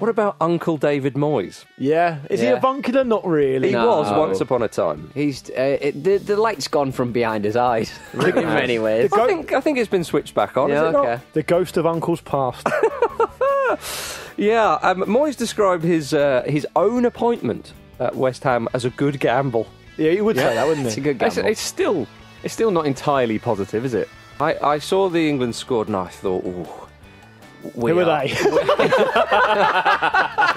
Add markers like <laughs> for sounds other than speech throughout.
What about Uncle David Moyes? Yeah. Is he Yeah. avuncular? Not really. He No. was once upon a time. He's uh, it, the the light's gone from behind his eyes <laughs> in many ways. Go- I think I think it's been switched back on. Yeah, is it not? okay. The ghost of Uncle's past. <laughs> Yeah, um, Moyes described his uh, his own appointment at West Ham as a good gamble. yeah, you would say that, wouldn't It's a he? good It's, gamble. it's still it's still not entirely positive, is it? I, I saw the England scored and I thought, ooh, we Who were are- they? <laughs>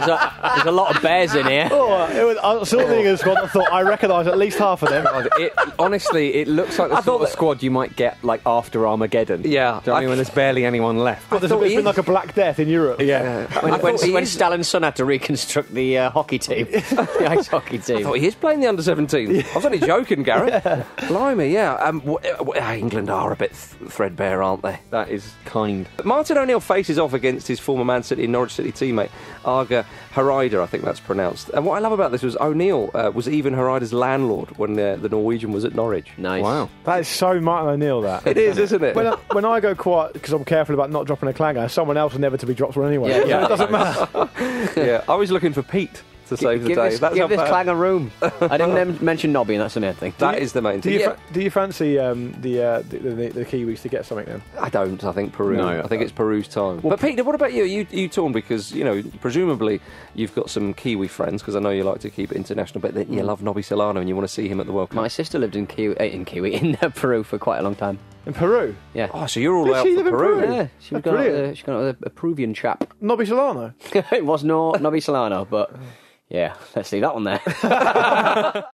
a, there's a lot of bears in here. oh, it was, I saw the England squad and thought I recognise at least half of them. God, it, honestly, it looks like the sort of squad you might get like after Armageddon. Yeah, Do you know I I- mean? When there's barely anyone left. There's, thought it's he been is- like a Black Death in Europe. Yeah. When, I when, thought he when is- Stalin's son had to reconstruct the uh, hockey team, <laughs> the ice hockey I team. thought he is playing the under 17. I was only joking, Gareth. Blimey, yeah. Um, w- w- England are a bit th- threadbare, aren't they? That is kind. Martin O'Neill faces off against his former Man City and Norwich City teammate, Åge Hareide, I think that's pronounced. And what I love about this was O'Neill uh, was even Hareide's landlord when uh, the Norwegian was at Norwich. Nice. Wow. That is so Martin O'Neill, that. It is, isn't it? When I, when I go quiet because I'm careful about not dropping a clanger, someone else inevitably drops one anyway. Yeah, So yeah. it doesn't matter. <laughs> yeah, I was looking for Pete to save the give day. this, that's give this bad- clang a room. <laughs> I didn't mention Nobby, and that's the main thing. That is the main Do thing. you, fa- do you fancy um, the, uh, the, the the Kiwis to get something then? I don't. I think Peru. No, I think it's Peru's time. but Peter, what about you? You you torn because you know presumably you've got some Kiwi friends because I know you like to keep it international, but you love Nobby Solano and you want to see him at the World Cup. My sister lived in Kiwi, uh, in Kiwi, <laughs> in uh, Peru for quite a long time. In Peru? Yeah. Oh, so you're all Did out she for live in Peru? Peru? Yeah, she was going out with, a, she got out with a, a Peruvian chap. Nobby Solano? <laughs> it was no Nobby Solano, but yeah, <laughs> let's leave that one there. <laughs>